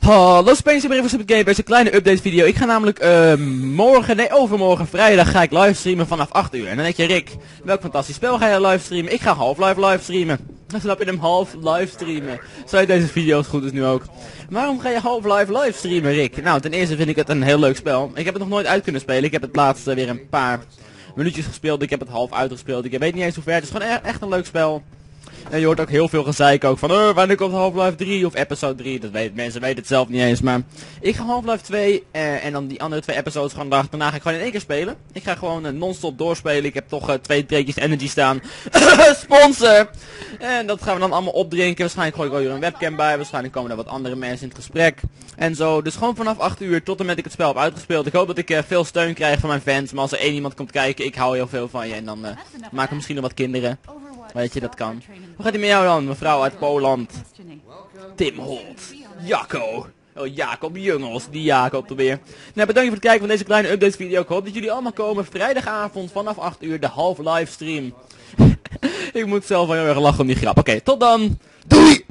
Hallo Space ik ben even Game kleine update video. Ik ga namelijk uh, morgen, nee overmorgen, vrijdag ga ik livestreamen vanaf 8 uur. En dan denk je Rick, welk fantastisch spel ga je livestreamen? Ik ga Half-Life livestreamen. Dan snap je hem half livestreamen. Zou je deze video's goed is nu ook. Waarom ga je Half-Life livestreamen Rick? Nou ten eerste vind ik het een heel leuk spel. Ik heb het nog nooit uit kunnen spelen. Ik heb het laatst uh, weer een paar minuutjes gespeeld. Ik heb het half uitgespeeld. Ik weet niet eens hoe ver. Het is gewoon e echt een leuk spel. En je hoort ook heel veel gezeik ook van, uh, wanneer komt Half-Life 3 of episode 3? Dat weet, mensen weten het zelf niet eens, maar ik ga Half-Life 2 uh, en dan die andere twee episodes gewoon daarna ga ik gewoon in één keer spelen. Ik ga gewoon uh, non-stop doorspelen. Ik heb toch twee treetjes energy staan. Sponsor! En dat gaan we dan allemaal opdrinken. Waarschijnlijk gooi ik wel weer een webcam bij. Waarschijnlijk komen er wat andere mensen in het gesprek. En zo. Dus gewoon vanaf 8 uur tot en met ik het spel heb uitgespeeld. Ik hoop dat ik veel steun krijg van mijn fans. Maar als er één iemand komt kijken, ik hou heel veel van je. En dan maken we misschien nog wat kinderen. Weet je, dat kan. Hoe gaat hij met jou dan, mevrouw uit Poland? Tim Holt. Jacco. Oh, Jacob Jungels, die Jacob er weer. Nou, bedankt voor het kijken van deze kleine update video. Ik hoop dat jullie allemaal komen vrijdagavond vanaf 8 uur, de half livestream. ik moet zelf wel heel erg lachen om die grap. Oké, tot dan. Doei!